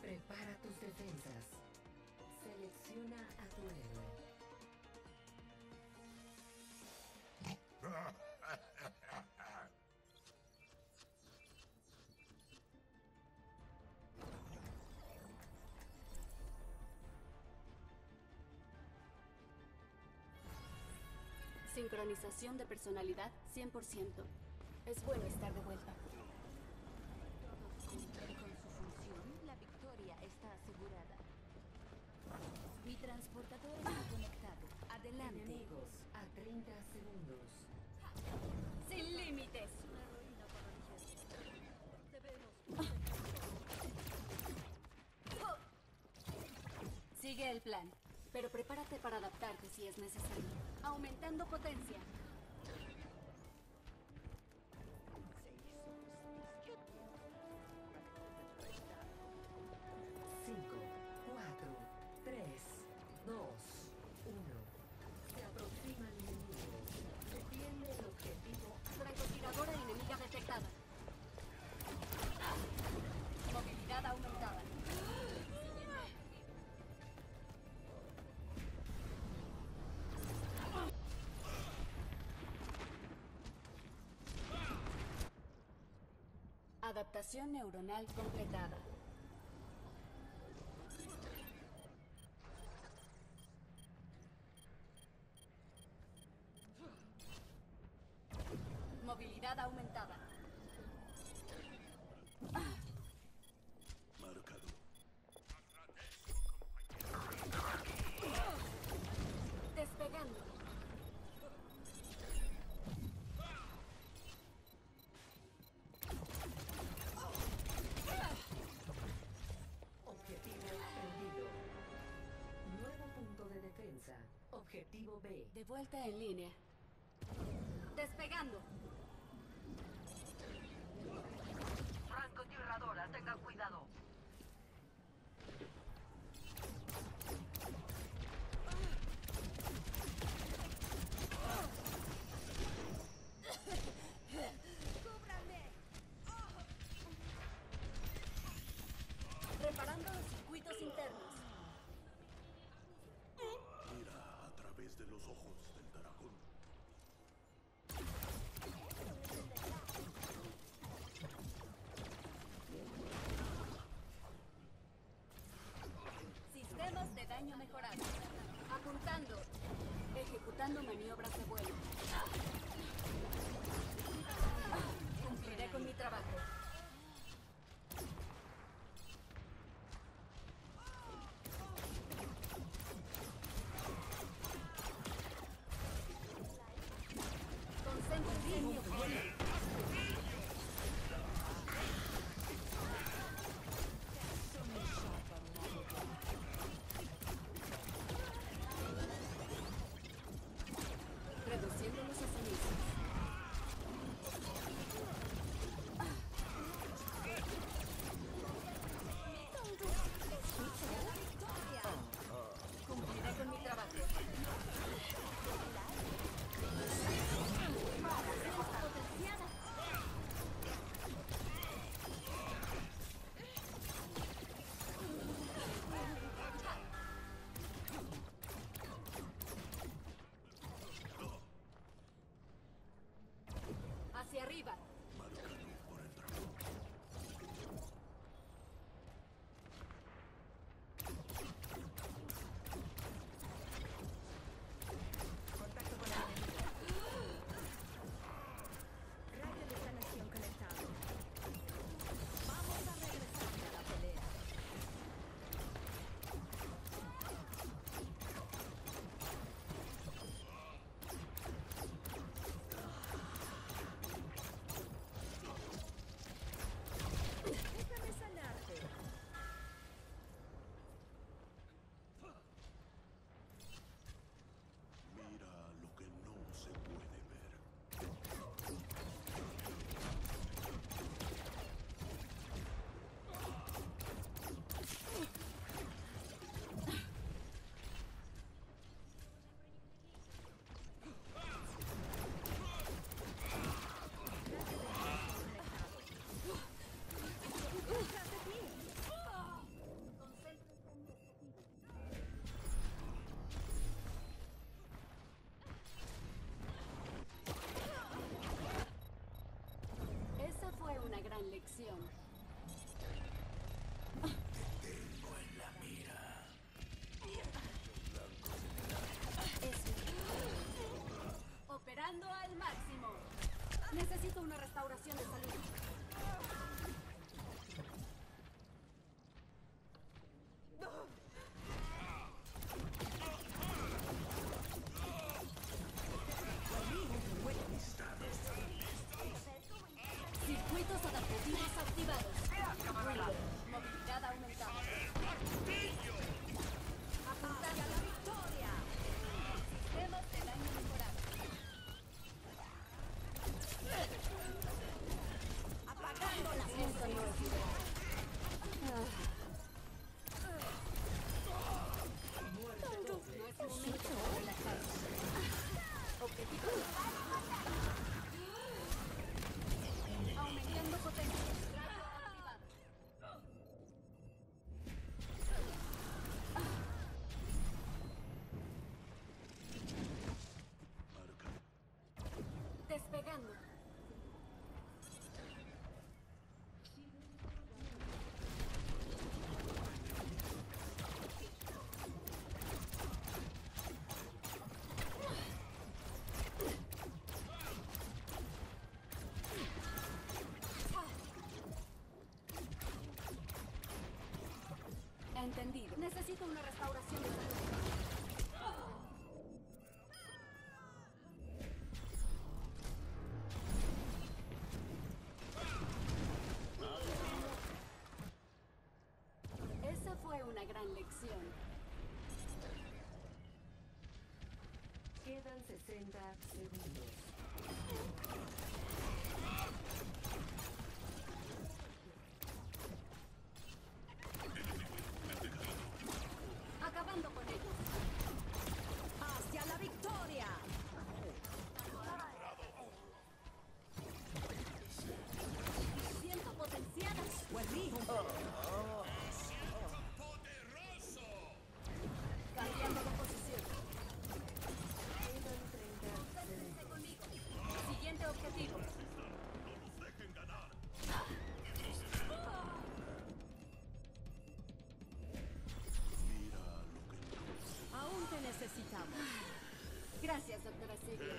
Prepara tus defensas. Selecciona a tu héroe. Sincronización de personalidad 100%. Es bueno estar de vuelta. Con su función, la victoria está asegurada. Mi transportador está conectado. Adelante. Enemigos a 30 segundos. ¡Sin límites! Sigue el plan, pero prepárate para adaptarte si es necesario. Aumentando potencia. Adaptación neuronal completada. Movilidad aumentada. De vuelta en línea. Despegando. Francotiradora, tengan cuidado. Daño. Apuntando. Ejecutando maniobras de vuelo. Cumpliré con mi trabajo. Arriba. Necesito una restauración de salud. Necesito una restauración de salud. Esa fue una gran lección. Quedan 60 segundos. necesitamos. Gracias, doctora Sigler.